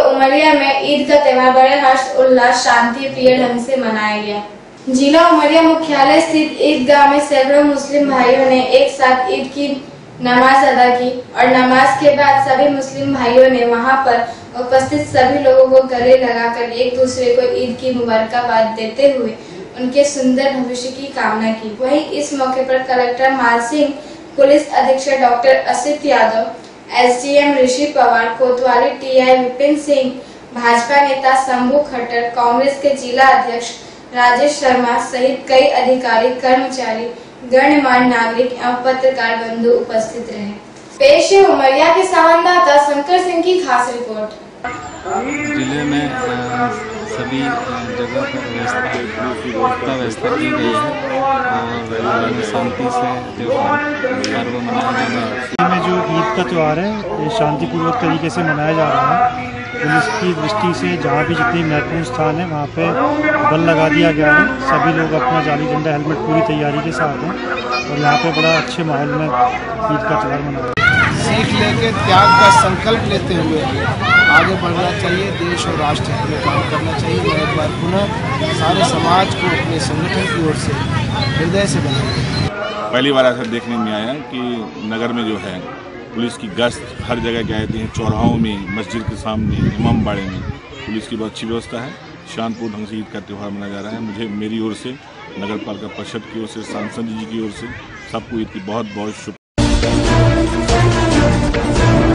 उमरिया में ईद का त्यौहार बड़े हर्ष, उल्लास, शांति, प्रिय ढंग से मनाया गया। जिला उमरिया मुख्यालय स्थित ईदगाह में सैकड़ों मुस्लिम भाइयों ने एक साथ ईद की नमाज़ अदा की और नमाज़ के बाद सभी मुस्लिम भाइयों ने वहाँ पर उपस्थित सभी लोगों को गले लगाकर एक दूसरे को ईद की मुबारकबाद देते हुए उनके सुंदर भविष्य की कामना की। वहीं इस मौके पर कलेक्टर माल सिंह, पुलिस अधीक्षक डॉक्टर असित यादव, एसडीएम ऋषि पवार, कोतवाली टीआई विपिन सिंह, भाजपा नेता शंभू खट्टर, कांग्रेस के जिला अध्यक्ष राजेश शर्मा सहित कई अधिकारी, कर्मचारी, गणमान्य नागरिक एवं पत्रकार बंधु उपस्थित रहे। पेश है उमरिया के संवाददाता शंकर सिंह की खास रिपोर्ट। ज़िले में सभी जगह पर व्यवस्था व्यवस्था की गई है। शांति से त्यौहार पर्व मनाया जाना है। में जो ईद का त्यौहार है, ये शांतिपूर्वक तरीके से मनाया जा रहा है। पुलिस की दृष्टि से जहाँ भी जितनी महत्वपूर्ण स्थान है, वहाँ पे बल लगा दिया गया है। सभी लोग अपना जाली झंडा हेलमेट पूरी तैयारी के साथ हैं। और यहाँ पे बड़ा अच्छे माहौल में ईद का त्यौहार मना रहे हैं। सीख लेके त्याग का संकल्प लेते हुए आगे बढ़ना चाहिए, देश और राष्ट्र के लिए काम करना चाहिए। मैं एक बार पुनः सारे समाज को अपने संगठन की ओर से हृदय से बनाएँगे पहली बार ऐसा देखने में आया कि नगर में जो है, पुलिस की गश्त हर जगह कहते हैं चौराहों में, मस्जिद के सामने, इमाम बाड़े में। पुलिस की बहुत अच्छी व्यवस्था है। शांतपूर्ण ढंग से ईद का त्यौहार मनाया जा रहा है। मुझे मेरी ओर से नगर पालिका परिषद की ओर से, सांसद जी की ओर से सबको ईद की बहुत बहुत शुभ Thank you.